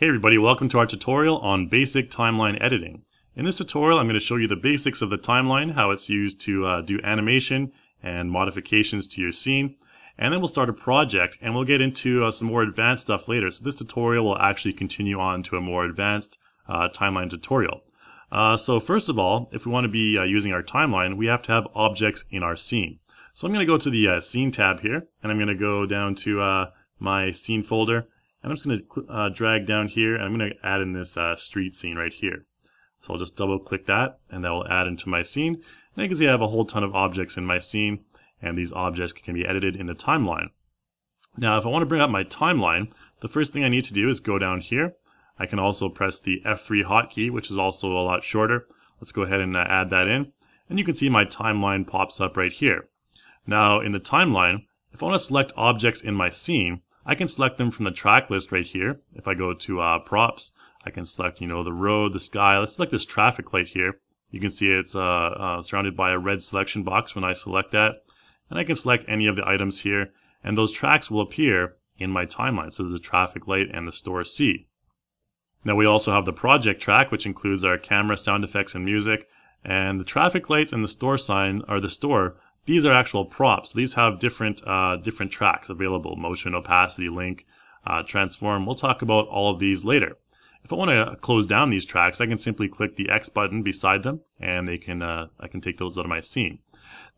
Hey everybody, welcome to our tutorial on basic timeline editing. In this tutorial I'm going to show you the basics of the timeline, how it's used to uh, do animation and modifications to your scene, and then we'll start a project and we'll get into uh, some more advanced stuff later. So this tutorial will actually continue on to a more advanced uh, timeline tutorial. Uh, so first of all, if we want to be uh, using our timeline, we have to have objects in our scene. So I'm going to go to the uh, scene tab here, and I'm going to go down to my scene folder, I'm just going to uh, drag down here and I'm going to add in this uh, street scene right here. So I'll just double click that and that will add into my scene. And you can see I have a whole ton of objects in my scene and these objects can be edited in the timeline. Now if I want to bring up my timeline, the first thing I need to do is go down here. I can also press the F3 hotkey, which is also a lot shorter. Let's go ahead and uh, add that in. And you can see my timeline pops up right here. Now in the timeline, if I want to select objects in my scene, I can select them from the track list right here. If I go to uh, props, I can select, you know, the road, the sky. Let's select this traffic light here. You can see it's uh, uh, surrounded by a red selection box when I select that. And I can select any of the items here, and those tracks will appear in my timeline. So there's the traffic light and the store C. Now we also have the project track, which includes our camera, sound effects, and music. And the traffic lights and the store sign, or the store, these are actual props. These have different uh, different tracks available: motion, opacity, link, uh, transform. We'll talk about all of these later. If I want to close down these tracks, I can simply click the X button beside them, and they can uh, I can take those out of my scene.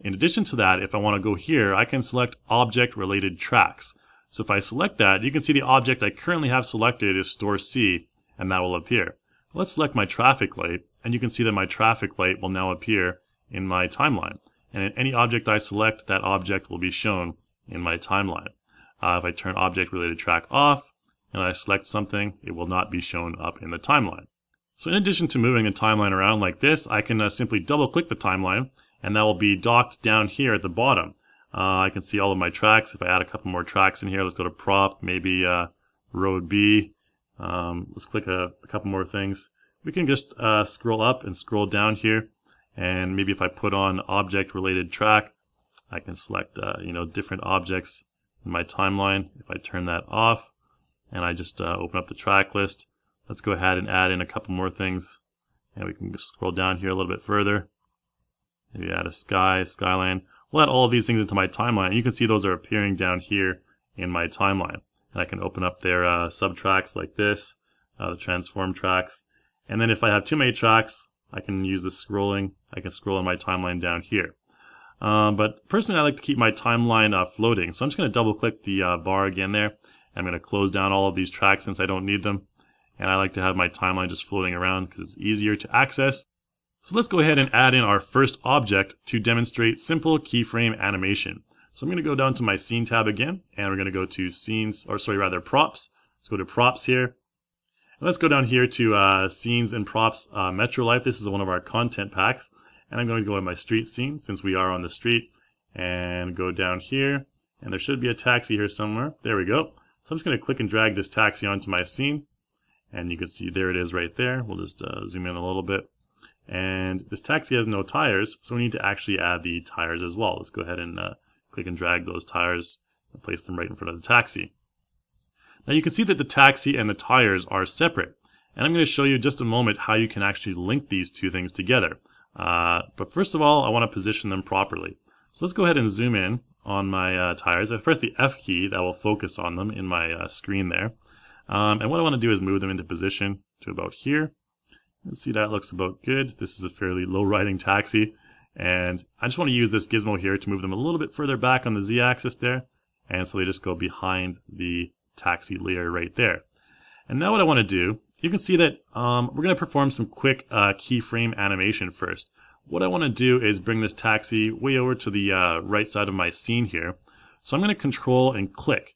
In addition to that, if I want to go here, I can select object-related tracks. So if I select that, you can see the object I currently have selected is store C, and that will appear. Let's select my traffic light, and you can see that my traffic light will now appear in my timeline and in any object I select, that object will be shown in my timeline. Uh, if I turn object related track off and I select something, it will not be shown up in the timeline. So in addition to moving the timeline around like this, I can uh, simply double click the timeline and that will be docked down here at the bottom. Uh, I can see all of my tracks. If I add a couple more tracks in here, let's go to prop, maybe uh, road B. Um, let's click a, a, couple more things. We can just uh, scroll up and scroll down here and maybe if I put on object related track, I can select, uh, you know, different objects in my timeline. If I turn that off and I just uh, open up the track list, let's go ahead and add in a couple more things. And we can just scroll down here a little bit further. Maybe add a sky, skyline. We'll add all of these things into my timeline. You can see those are appearing down here in my timeline. And I can open up their uh, sub tracks like this, uh, the transform tracks. And then if I have too many tracks, I can use the scrolling. I can scroll on my timeline down here. Um, but personally, I like to keep my timeline uh, floating. So I'm just going to double click the uh, bar again there. I'm going to close down all of these tracks since I don't need them. And I like to have my timeline just floating around because it's easier to access. So let's go ahead and add in our first object to demonstrate simple keyframe animation. So I'm going to go down to my scene tab again, and we're going to go to scenes, or sorry, rather props. Let's go to props here, let's go down here to uh, scenes and props uh, Metro Life. This is one of our content packs. And I'm going to go to my street scene since we are on the street and go down here. And there should be a taxi here somewhere. There we go. So I'm just going to click and drag this taxi onto my scene. And you can see there it is right there. We'll just uh, zoom in a little bit. And this taxi has no tires, so we need to actually add the tires as well. Let's go ahead and uh, click and drag those tires and place them right in front of the taxi. Now you can see that the taxi and the tires are separate. And I'm going to show you just a moment how you can actually link these two things together. Uh, but first of all, I want to position them properly. So let's go ahead and zoom in on my uh, tires. I press the F key, that will focus on them in my uh, screen there. Um, and what I want to do is move them into position to about here. You see that looks about good. This is a fairly low riding taxi. And I just want to use this gizmo here to move them a little bit further back on the z-axis there. And so they just go behind the taxi layer right there. And now what I want to do, you can see that um, we're going to perform some quick uh, keyframe animation first. What I want to do is bring this taxi way over to the uh, right side of my scene here. So I'm going to control and click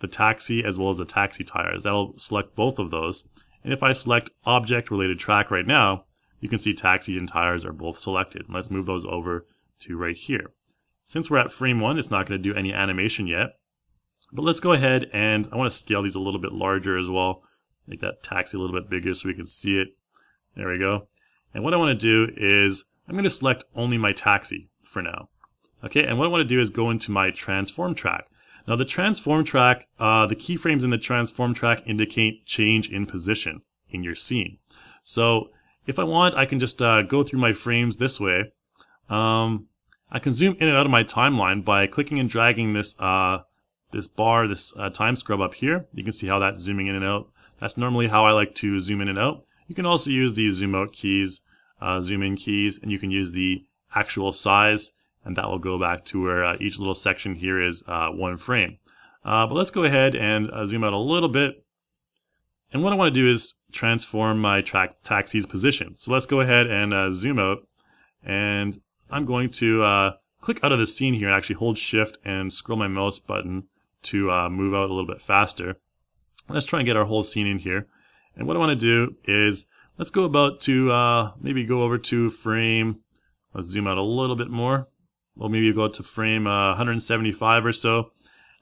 the taxi as well as the taxi tires. That'll select both of those. And if I select object related track right now, you can see taxi and tires are both selected. Let's move those over to right here. Since we're at frame one, it's not going to do any animation yet. But let's go ahead and I want to scale these a little bit larger as well. Make that taxi a little bit bigger so we can see it. There we go. And what I want to do is I'm going to select only my taxi for now. Okay, and what I want to do is go into my transform track. Now the transform track, uh, the keyframes in the transform track indicate change in position in your scene. So if I want, I can just uh, go through my frames this way. Um, I can zoom in and out of my timeline by clicking and dragging this uh, this bar, this uh, time scrub up here. You can see how that's zooming in and out. That's normally how I like to zoom in and out. You can also use the zoom out keys, uh, zoom in keys, and you can use the actual size, and that will go back to where uh, each little section here is uh, one frame. Uh, but let's go ahead and zoom out a little bit and what I want to do is transform my taxi's position. So let's go ahead and uh, zoom out. And I'm going to uh, click out of the scene here and actually hold shift and scroll my mouse button to uh, move out a little bit faster. Let's try and get our whole scene in here. And what I want to do is let's go about to uh, maybe go over to frame. Let's zoom out a little bit more. We'll maybe go to frame uh, 175 or so.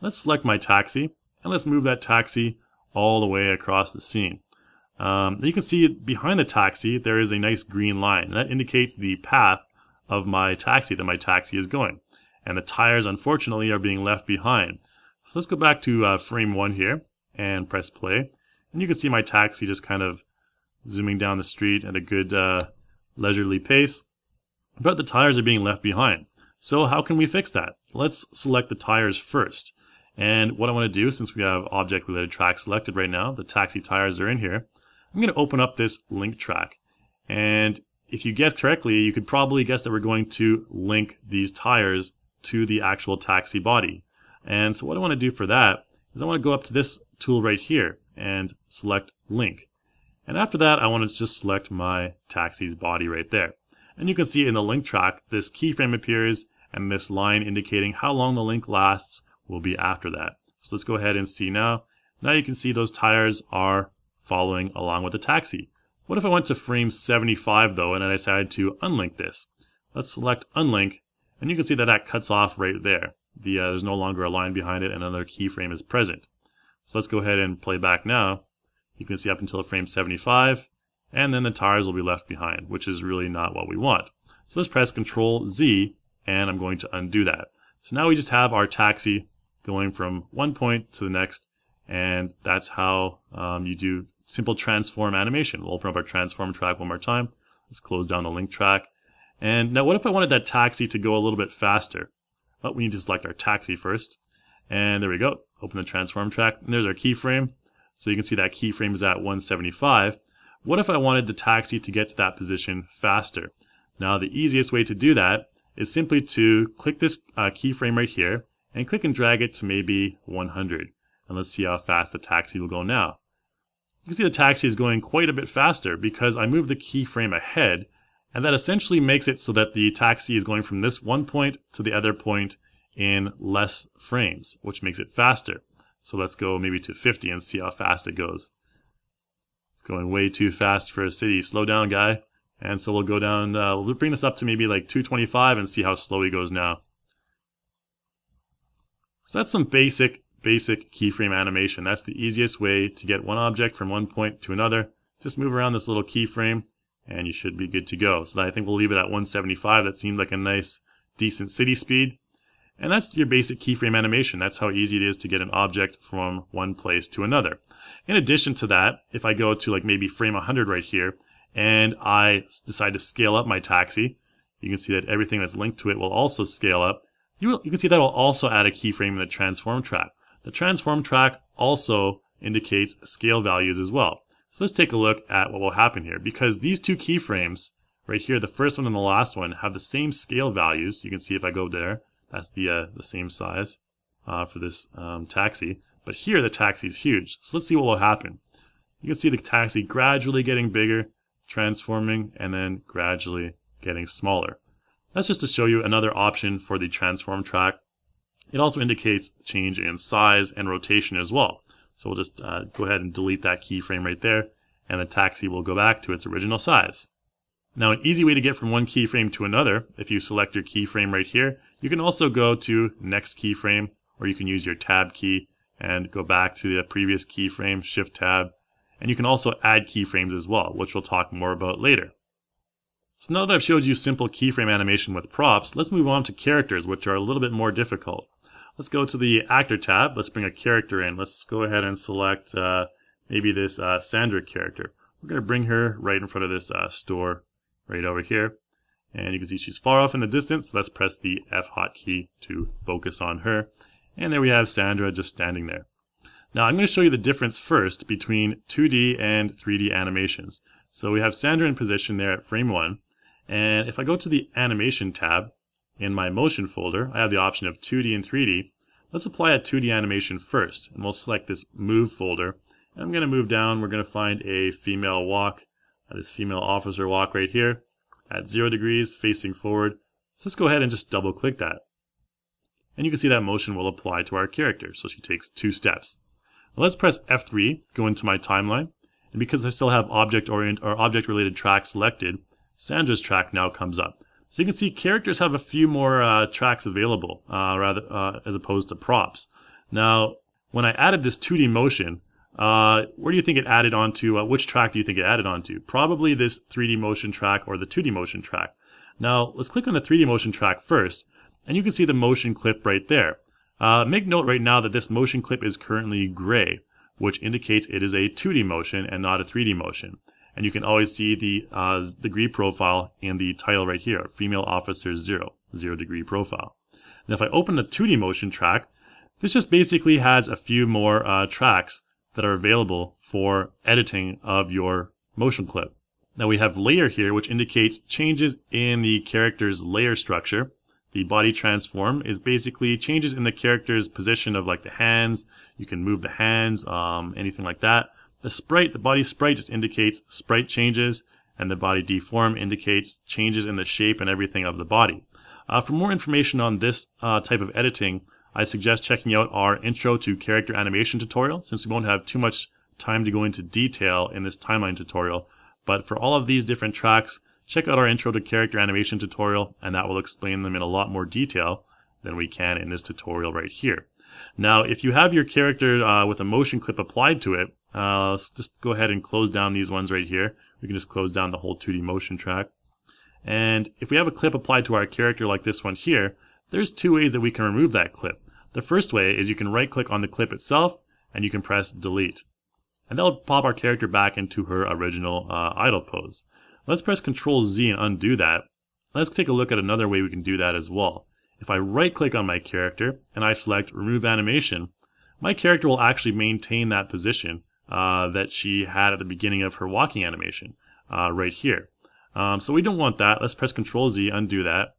Let's select my taxi and let's move that taxi all the way across the scene. Um, you can see behind the taxi there is a nice green line. That indicates the path of my taxi that my taxi is going. And the tires unfortunately are being left behind. So let's go back to uh, frame 1 here and press play. And you can see my taxi just kind of zooming down the street at a good uh, leisurely pace. But the tires are being left behind. So how can we fix that? Let's select the tires first. And what I want to do, since we have object related track selected right now, the taxi tires are in here, I'm going to open up this link track. And if you guess correctly, you could probably guess that we're going to link these tires to the actual taxi body. And so what I want to do for that is I want to go up to this tool right here and select link. And after that, I want to just select my taxi's body right there. And you can see in the link track, this keyframe appears and this line indicating how long the link lasts will be after that. So let's go ahead and see now. Now you can see those tires are following along with the taxi. What if I went to frame 75 though and I decided to unlink this? Let's select unlink and you can see that that cuts off right there. The, uh, there's no longer a line behind it and another keyframe is present. So let's go ahead and play back now. You can see up until frame 75 and then the tires will be left behind, which is really not what we want. So let's press Control Z and I'm going to undo that. So now we just have our taxi going from one point to the next, and that's how um, you do simple transform animation. We'll open up our transform track one more time. Let's close down the link track. And now what if I wanted that taxi to go a little bit faster? Well, we need to select our taxi first. And there we go. Open the transform track. And there's our keyframe. So you can see that keyframe is at 175. What if I wanted the taxi to get to that position faster? Now the easiest way to do that is simply to click this uh, keyframe right here and click and drag it to maybe 100. And let's see how fast the taxi will go now. You can see the taxi is going quite a bit faster because I moved the keyframe ahead and that essentially makes it so that the taxi is going from this one point to the other point in less frames, which makes it faster. So let's go maybe to 50 and see how fast it goes. It's going way too fast for a city. Slow down, guy. And so we'll go down, uh, we'll bring this up to maybe like 225 and see how slow he goes now. So that's some basic, basic keyframe animation. That's the easiest way to get one object from one point to another. Just move around this little keyframe and you should be good to go. So I think we'll leave it at 175. That seemed like a nice, decent city speed. And that's your basic keyframe animation. That's how easy it is to get an object from one place to another. In addition to that, if I go to like maybe frame 100 right here, and I decide to scale up my taxi, you can see that everything that's linked to it will also scale up. You, will, you can see that will also add a keyframe in the transform track. The transform track also indicates scale values as well. So let's take a look at what will happen here. Because these two keyframes, right here, the first one and the last one, have the same scale values. You can see if I go there, that's the, uh, the same size uh, for this um, taxi. But here the taxi is huge. So let's see what will happen. You can see the taxi gradually getting bigger, transforming, and then gradually getting smaller. That's just to show you another option for the transform track. It also indicates change in size and rotation as well. So we'll just uh, go ahead and delete that keyframe right there, and the taxi will go back to its original size. Now an easy way to get from one keyframe to another, if you select your keyframe right here, you can also go to next keyframe, or you can use your tab key and go back to the previous keyframe, shift tab, and you can also add keyframes as well, which we'll talk more about later. So now that I've showed you simple keyframe animation with props, let's move on to characters, which are a little bit more difficult. Let's go to the actor tab. Let's bring a character in. Let's go ahead and select uh, maybe this uh, Sandra character. We're going to bring her right in front of this uh, store right over here. And you can see she's far off in the distance. So let's press the F hotkey to focus on her. And there we have Sandra just standing there. Now I'm going to show you the difference first between 2D and 3D animations. So we have Sandra in position there at frame 1. And if I go to the animation tab in my motion folder, I have the option of 2D and 3D. Let's apply a 2D animation first. And we'll select this move folder. And I'm going to move down. We're going to find a female walk, uh, this female officer walk right here at 0 degrees facing forward. So let's go ahead and just double click that. And you can see that motion will apply to our character. So she takes two steps. Let's press F3, go into my timeline, and because I still have object orient or object related track selected, Sandra's track now comes up. So you can see characters have a few more uh, tracks available, uh, rather uh, as opposed to props. Now, when I added this 2D motion, uh, where do you think it added onto? Uh, which track do you think it added onto? Probably this 3D motion track or the 2D motion track. Now, let's click on the 3D motion track first, and you can see the motion clip right there. Uh, make note right now that this motion clip is currently gray, which indicates it is a 2D motion and not a 3D motion. And you can always see the uh, degree profile in the title right here, Female Officer 0, 0 degree profile. And if I open the 2D motion track, this just basically has a few more uh, tracks that are available for editing of your motion clip. Now we have layer here, which indicates changes in the character's layer structure. The body transform is basically changes in the character's position of like the hands. You can move the hands, um, anything like that. The sprite, the body sprite just indicates sprite changes, and the body deform indicates changes in the shape and everything of the body. Uh, for more information on this uh, type of editing, I suggest checking out our intro to character animation tutorial, since we won't have too much time to go into detail in this timeline tutorial. But for all of these different tracks, check out our intro to character animation tutorial and that will explain them in a lot more detail than we can in this tutorial right here. Now, if you have your character uh, with a motion clip applied to it, uh, let's just go ahead and close down these ones right here. We can just close down the whole 2D motion track. And if we have a clip applied to our character like this one here, there's two ways that we can remove that clip. The first way is you can right click on the clip itself and you can press delete. And that'll pop our character back into her original uh, idle pose. Let's press Ctrl Z and undo that. Let's take a look at another way we can do that as well. If I right click on my character and I select remove animation, my character will actually maintain that position uh, that she had at the beginning of her walking animation uh, right here. Um, so we don't want that. Let's press Ctrl Z, undo that.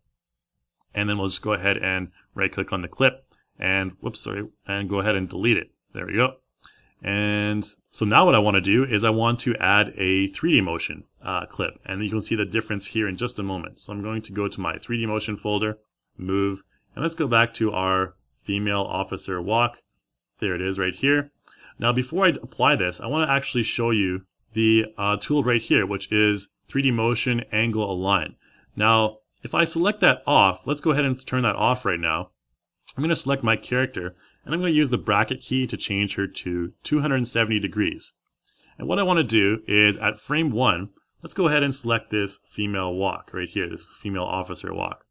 And then we'll just go ahead and right click on the clip and whoops, sorry, and go ahead and delete it. There we go. And so now what I want to do is I want to add a 3D motion uh, clip. And you can see the difference here in just a moment. So I'm going to go to my 3D motion folder, move, and let's go back to our female officer walk. There it is right here. Now before I apply this, I want to actually show you the uh, tool right here, which is 3D motion angle align. Now, if I select that off, let's go ahead and turn that off right now. I'm going to select my character and I'm going to use the bracket key to change her to 270 degrees. And what I want to do is at frame 1, let's go ahead and select this female walk right here, this female officer walk.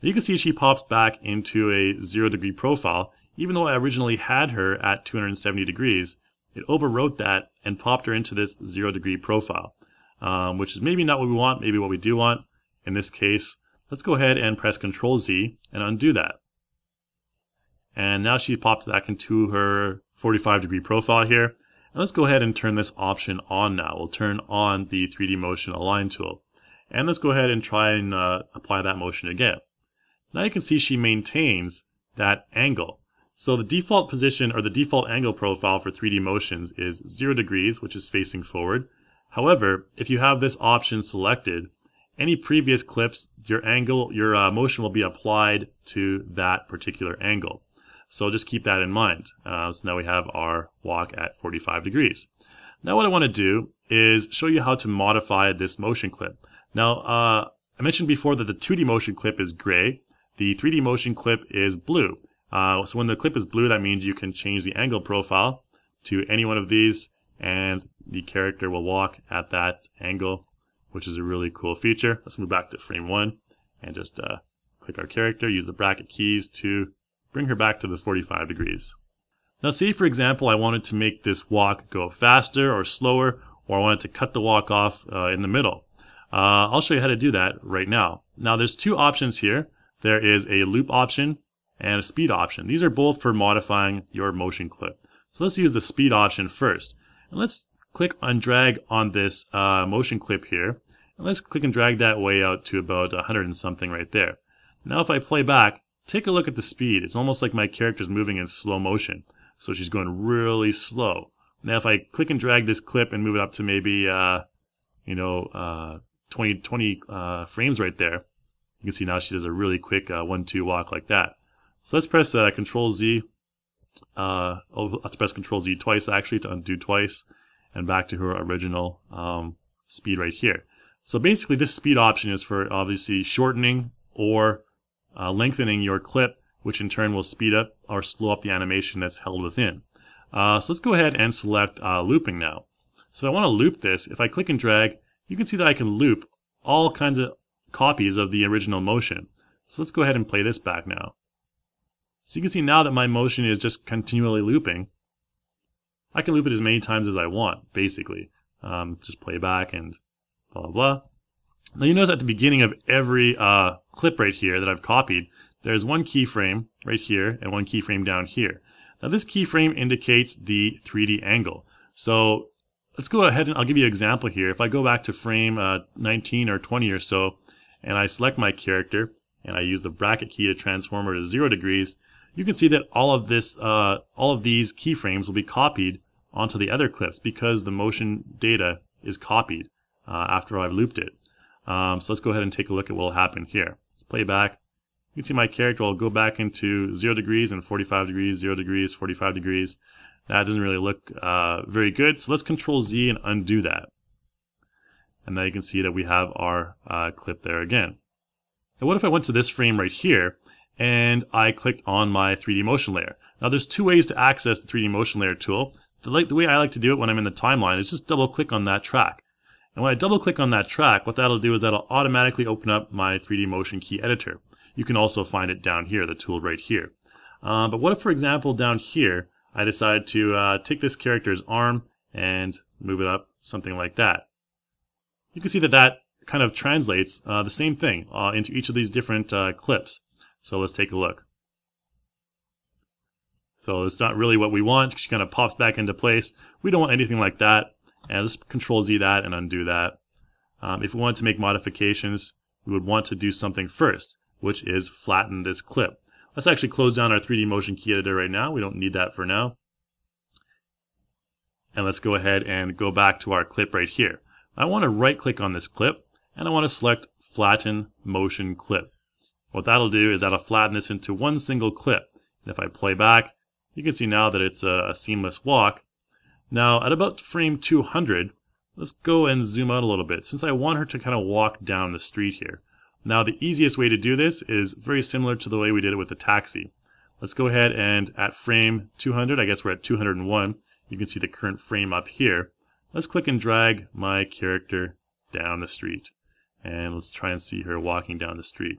You can see she pops back into a 0 degree profile, even though I originally had her at 270 degrees, it overwrote that and popped her into this 0 degree profile, um, which is maybe not what we want, maybe what we do want. In this case, let's go ahead and press Ctrl Z and undo that. And now she popped back into her 45 degree profile here. And let's go ahead and turn this option on now. We'll turn on the 3D motion align tool. And let's go ahead and try and uh, apply that motion again. Now you can see she maintains that angle. So the default position or the default angle profile for 3D motions is 0 degrees, which is facing forward. However, if you have this option selected, any previous clips, your angle, your uh, motion will be applied to that particular angle. So just keep that in mind. Uh, so now we have our walk at 45 degrees. Now what I want to do is show you how to modify this motion clip. Now, uh, I mentioned before that the 2D motion clip is gray. The 3D motion clip is blue. Uh, so when the clip is blue, that means you can change the angle profile to any one of these and the character will walk at that angle, which is a really cool feature. Let's move back to frame one and just uh, click our character, use the bracket keys to bring her back to the 45 degrees. Now say for example I wanted to make this walk go faster or slower or I wanted to cut the walk off uh, in the middle. Uh, I'll show you how to do that right now. Now there's two options here. There is a loop option and a speed option. These are both for modifying your motion clip. So let's use the speed option first. And let's click and drag on this uh, motion clip here. And let's click and drag that way out to about 100 and something right there. Now if I play back, take a look at the speed. It's almost like my character's moving in slow motion. So she's going really slow. Now if I click and drag this clip and move it up to maybe, uh, you know, uh, 20, 20 uh, frames right there, you can see now she does a really quick 1-2 uh, walk like that. So let's press uh, Control Z. Uh, I'll have to press Control Z twice actually to undo twice, and back to her original um, speed right here. So basically, this speed option is for obviously shortening or uh, lengthening your clip, which in turn will speed up or slow up the animation that's held within. Uh, so let's go ahead and select uh, looping now. So I want to loop this. If I click and drag, you can see that I can loop all kinds of copies of the original motion. So let's go ahead and play this back now. So you can see now that my motion is just continually looping. I can loop it as many times as I want, basically. Um, just play back and blah, blah, blah. Now you notice at the beginning of every uh, clip right here that I've copied, there's one keyframe right here and one keyframe down here. Now this keyframe indicates the 3D angle. So let's go ahead and I'll give you an example here. If I go back to frame uh, 19 or 20 or so, and I select my character, and I use the bracket key to transform her to 0 degrees, you can see that all of this, uh, all of these keyframes will be copied onto the other clips because the motion data is copied uh, after I've looped it. Um, so let's go ahead and take a look at what will happen here. Let's play back. You can see my character will go back into 0 degrees and 45 degrees, 0 degrees, 45 degrees. That doesn't really look uh, very good. So let's Control Z and undo that. And now you can see that we have our uh, clip there again. Now what if I went to this frame right here and I clicked on my 3D motion layer. Now there's two ways to access the 3D motion layer tool. The, like, the way I like to do it when I'm in the timeline is just double click on that track. And when I double click on that track, what that'll do is that'll automatically open up my 3D motion key editor. You can also find it down here, the tool right here. Uh, but what if, for example, down here, I decide to uh, take this character's arm and move it up, something like that. You can see that that kind of translates uh, the same thing uh, into each of these different uh, clips. So let's take a look. So it's not really what we want. She kind of pops back into place. We don't want anything like that. And let's Control Z that and undo that. Um, if we wanted to make modifications, we would want to do something first, which is flatten this clip. Let's actually close down our 3D motion key editor right now. We don't need that for now. And let's go ahead and go back to our clip right here. I want to right click on this clip and I want to select flatten motion clip. What that'll do is that'll flatten this into one single clip. And if I play back, you can see now that it's a, a seamless walk. Now at about frame 200, let's go and zoom out a little bit since I want her to kind of walk down the street here. Now the easiest way to do this is very similar to the way we did it with the taxi. Let's go ahead and at frame 200, I guess we're at 201, you can see the current frame up here. Let's click and drag my character down the street. And let's try and see her walking down the street.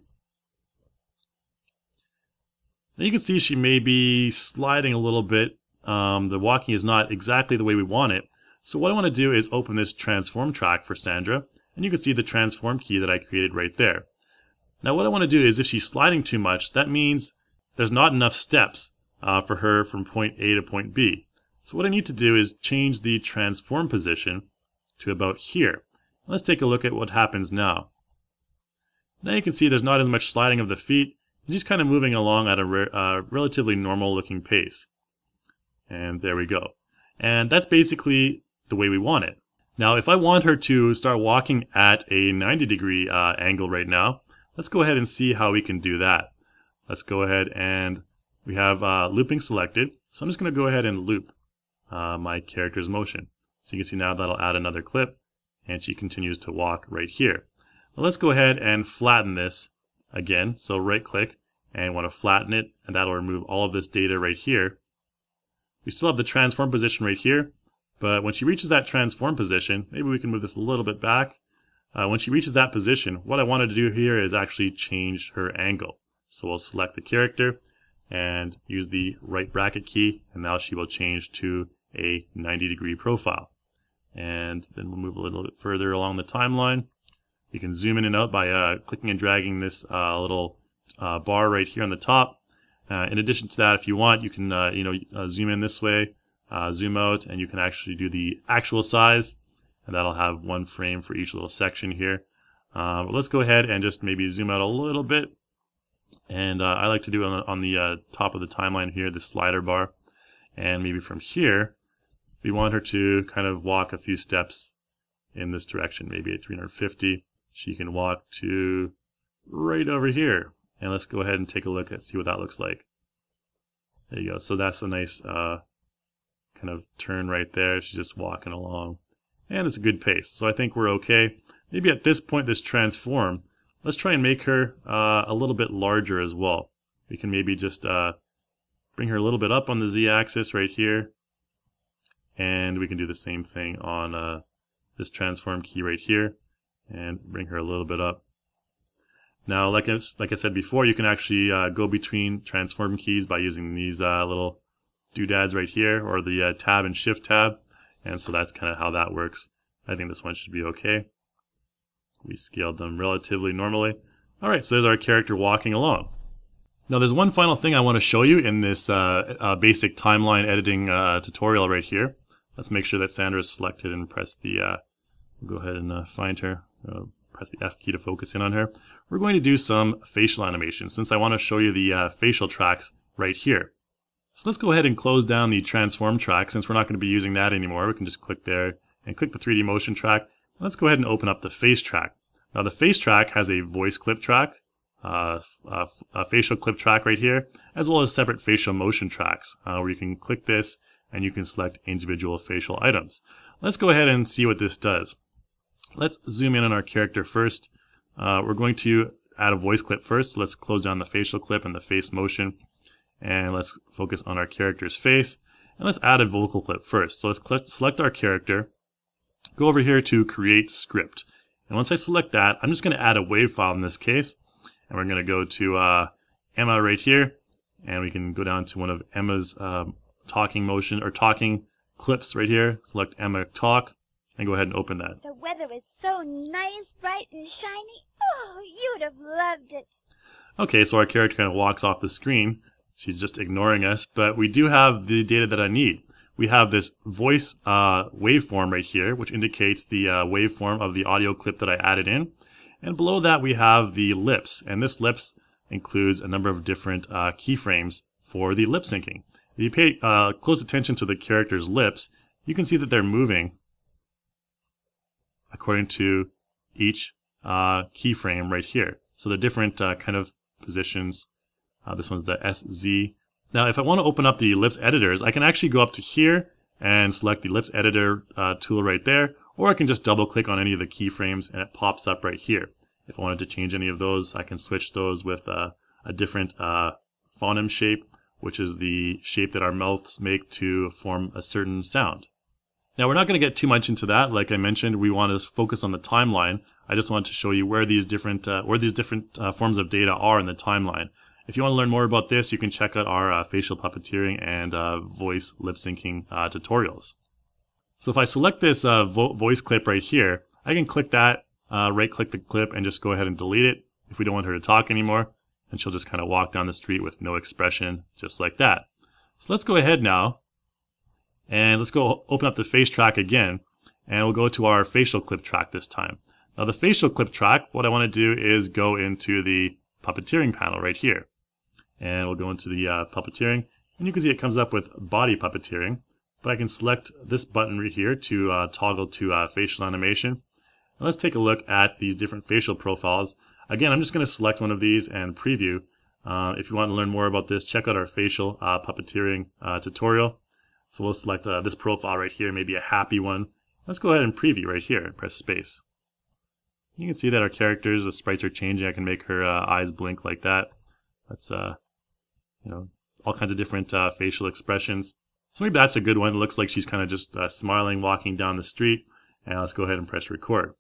Now you can see she may be sliding a little bit. Um, the walking is not exactly the way we want it. So what I want to do is open this transform track for Sandra, and you can see the transform key that I created right there. Now what I want to do is if she's sliding too much, that means there's not enough steps uh, for her from point A to point B. So what I need to do is change the transform position to about here. Let's take a look at what happens now. Now you can see there's not as much sliding of the feet, just kind of moving along at a re uh, relatively normal looking pace. And there we go. And that's basically the way we want it. Now, if I want her to start walking at a 90 degree uh, angle right now, let's go ahead and see how we can do that. Let's go ahead and we have uh, looping selected. So I'm just going to go ahead and loop uh, my character's motion. So you can see now that'll add another clip and she continues to walk right here. Now let's go ahead and flatten this again. So right click and want to flatten it and that'll remove all of this data right here. We still have the transform position right here, but when she reaches that transform position, maybe we can move this a little bit back. Uh, when she reaches that position, what I wanted to do here is actually change her angle. So we'll select the character and use the right bracket key and now she will change to a 90 degree profile. And then we'll move a little bit further along the timeline. You can zoom in and out by uh, clicking and dragging this uh, little uh, bar right here on the top. Uh, in addition to that, if you want, you can uh, you know uh, zoom in this way, zoom out, and you can actually do the actual size, and that'll have one frame for each little section here. but let's go ahead and just maybe zoom out a little bit. And I like to do it on the, on the top of the timeline here, the slider bar. And maybe from here, we want her to kind of walk a few steps in this direction, maybe at 350 she can walk to right over here. And let's go ahead and take a look and see what that looks like. There you go. So that's a nice uh, kind of turn right there. She's just walking along. And it's a good pace. So I think we're okay. Maybe at this point, this transform, let's try and make her uh, a little bit larger as well. We can maybe just uh, bring her a little bit up on the z-axis right here. And we can do the same thing on uh, this transform key right here and bring her a little bit up. Now, like I, like I said before, you can actually uh, go between transform keys by using these uh, little doodads right here, or the uh, tab and shift tab, and so that's kind of how that works. I think this one should be okay. We scaled them relatively normally. Alright, so there's our character walking along. Now there's one final thing I want to show you in this uh, uh, basic timeline editing uh, tutorial right here. Let's make sure that Sandra is selected and press the, we'll go ahead and find her uh, press the F key to focus in on her. We're going to do some facial animation since I want to show you the uh, facial tracks right here. So let's go ahead and close down the transform track since we're not going to be using that anymore. We can just click there and click the 3D motion track. Let's go ahead and open up the face track. Now the face track has a voice clip track, uh, a, a, facial clip track right here, as well as separate facial motion tracks uh, where you can click this and you can select individual facial items. Let's go ahead and see what this does. Let's zoom in on our character first. Uh, we're going to add a voice clip first. Let's close down the facial clip and the face motion. And let's focus on our character's face. And let's add a vocal clip first. So let's select our character, go over here to create script. And once I select that, I'm just going to add a WAV file in this case. And we're going to go to uh, Emma right here. And we can go down to one of Emma's um, talking motion or talking clips right here. Select Emma talk and go ahead and open that. The weather is so nice, bright and shiny. Oh, you'd have loved it. Okay, so our character kind of walks off the screen. She's just ignoring us, but we do have the data that I need. We have this voice uh, waveform right here, which indicates the uh, waveform of the audio clip that I added in. And below that, we have the lips, and this lips includes a number of different uh, keyframes for the lip syncing. If you pay uh, close attention to the character's lips, you can see that they're moving according to each uh, keyframe right here. So the different uh, kind of positions. Uh, this one's the SZ. Now, if I want to open up the Lips editors, I can actually go up to here and select the Lips editor uh, tool right there, or I can just double click on any of the keyframes and it pops up right here. If I wanted to change any of those, I can switch those with uh, a different phoneme shape, which is the shape that our mouths make to form a certain sound. Now we're not going to get too much into that. Like I mentioned, we want to focus on the timeline. I just want to show you where these different uh, where these different uh, forms of data are in the timeline. If you want to learn more about this, you can check out our uh, facial puppeteering and uh, voice lip syncing uh, tutorials. So if I select this uh, vo voice clip right here, I can click that, right click the clip and just go ahead and delete it if we don't want her to talk anymore. And she'll just kind of walk down the street with no expression, just like that. So let's go ahead now and let's go open up the face track again, and we'll go to our facial clip track this time. Now the facial clip track, what I want to do is go into the puppeteering panel right here. And we'll go into the uh, puppeteering, and you can see it comes up with body puppeteering. But I can select this button right here to uh, toggle to uh, facial animation. Now let's take a look at these different facial profiles. Again, I'm just going to select one of these and preview. Uh, if you want to learn more about this, check out our facial uh, puppeteering uh, tutorial. So we'll select uh, this profile right here, maybe a happy one. Let's go ahead and preview right here, and press space. You can see that our characters, the sprites are changing. I can make her uh, eyes blink like that. That's, uh, you know, all kinds of different uh, facial expressions. So maybe that's a good one. It looks like she's kind of just smiling, walking down the street. And let's go ahead and press record.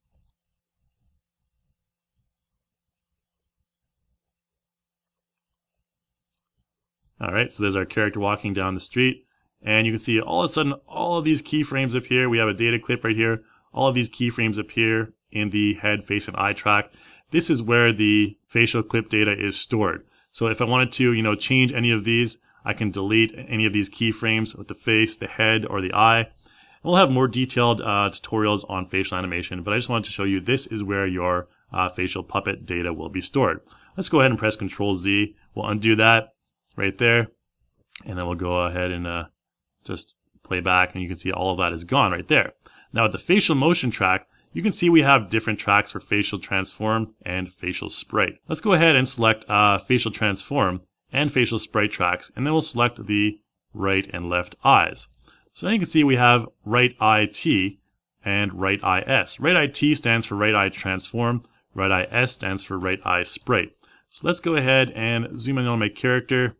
All right, so there's our character walking down the street. And you can see all of a sudden, all of these keyframes appear. We have a data clip right here. All of these keyframes appear in the head, face, and eye track. This is where the facial clip data is stored. So if I wanted to, you know, change any of these, I can delete any of these keyframes with the face, the head, or the eye. We'll have more detailed uh, tutorials on facial animation, but I just wanted to show you this is where your uh, facial puppet data will be stored. Let's go ahead and press Control Z. We'll undo that right there, and then we'll go ahead and uh, just play back, and you can see all of that is gone right there. Now with the facial motion track, you can see we have different tracks for facial transform and facial sprite. Let's go ahead and select uh, facial transform and facial sprite tracks, and then we'll select the right and left eyes. So now you can see we have right eye T and right eye S. Right eye T stands for right eye transform, right eye S stands for right eye sprite. So let's go ahead and zoom in on my character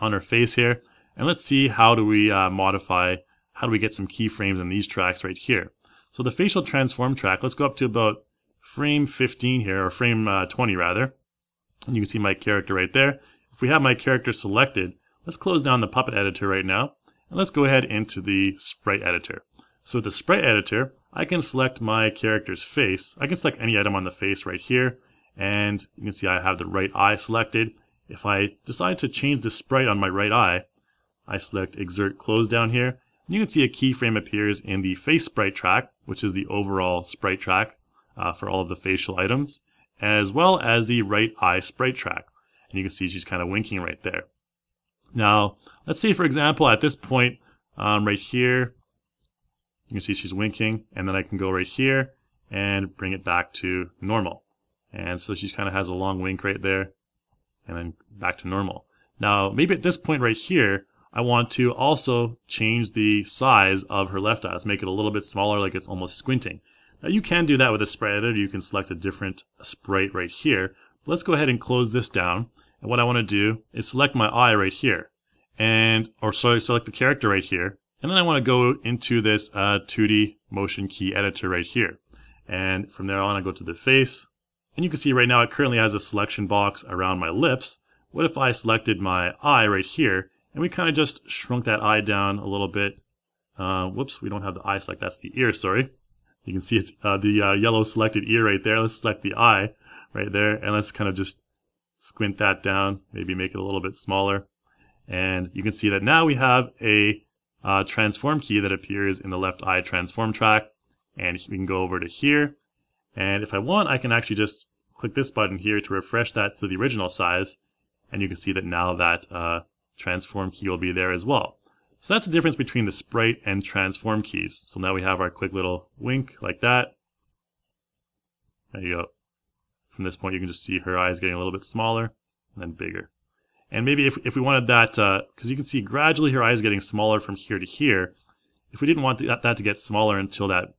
on her face here, and let's see how do we uh, modify, how do we get some keyframes in these tracks right here. So the facial transform track, let's go up to about frame 15 here, or frame uh, 20 rather. And you can see my character right there. If we have my character selected, let's close down the puppet editor right now and let's go ahead into the sprite editor. So with the sprite editor, I can select my character's face. I can select any item on the face right here. And you can see I have the right eye selected. If I decide to change the sprite on my right eye, I select exert close down here. And you can see a keyframe appears in the face sprite track, which is the overall sprite track uh, for all of the facial items, as well as the right eye sprite track. And you can see she's kind of winking right there. Now, let's say, for example, at this point, um, right here, you can see she's winking, and then I can go right here and bring it back to normal. And so she kind of has a long wink right there, and then back to normal. Now, maybe at this point right here, I want to also change the size of her left eye. Let's make it a little bit smaller, like it's almost squinting. Now, you can do that with a sprite editor. You can select a different sprite right here. Let's go ahead and close this down. And what I want to do is select my eye right here. And, or sorry, select the character right here. And then I want to go into this uh, 2D motion key editor right here. And from there on, I go to the face. And you can see right now it currently has a selection box around my lips. What if I selected my eye right here, and we kind of just shrunk that eye down a little bit. Uh, whoops, we don't have the eye select, that's the ear, sorry. You can see it's uh, the uh, yellow selected ear right there. Let's select the eye right there, and let's kind of just squint that down, maybe make it a little bit smaller. And you can see that now we have a uh, transform key that appears in the left eye transform track. And we can go over to here. And if I want, I can actually just click this button here to refresh that to the original size. And you can see that now that uh, transform key will be there as well. So that's the difference between the sprite and transform keys. So now we have our quick little wink like that. There you go. From this point, you can just see her eyes getting a little bit smaller and then bigger. And maybe if, if we wanted that, because uh, you can see gradually her eyes getting smaller from here to here, if we didn't want that, that to get smaller until that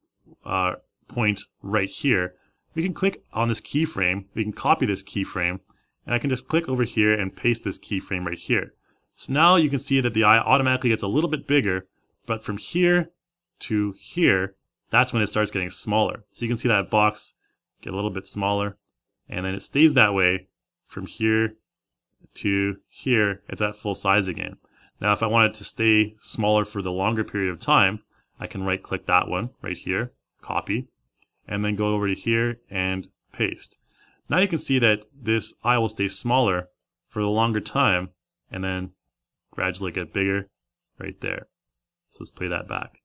uh, point right here, we can click on this keyframe, we can copy this keyframe, and I can just click over here and paste this keyframe right here. So now you can see that the eye automatically gets a little bit bigger, but from here to here, that's when it starts getting smaller. So you can see that box get a little bit smaller and then it stays that way from here to here, it's at full size again. Now if I want it to stay smaller for the longer period of time, I can right click that one right here, copy, and then go over to here and paste. Now you can see that this eye will stay smaller for the longer time and then gradually get bigger right there. So let's play that back.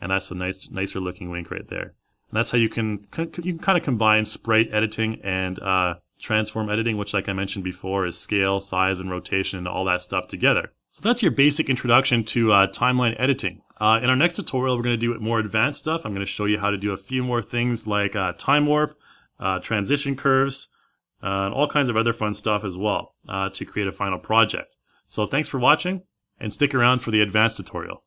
And that's a nice, nicer looking wink right there. And that's how you can you can kind of combine sprite editing and uh, transform editing, which, like I mentioned before, is scale, size, and rotation, and all that stuff together. So that's your basic introduction to uh, timeline editing. Uh, in our next tutorial, we're going to do more advanced stuff. I'm going to show you how to do a few more things like uh, time warp, uh, transition curves, uh, and all kinds of other fun stuff as well uh, to create a final project. So thanks for watching, and stick around for the advanced tutorial.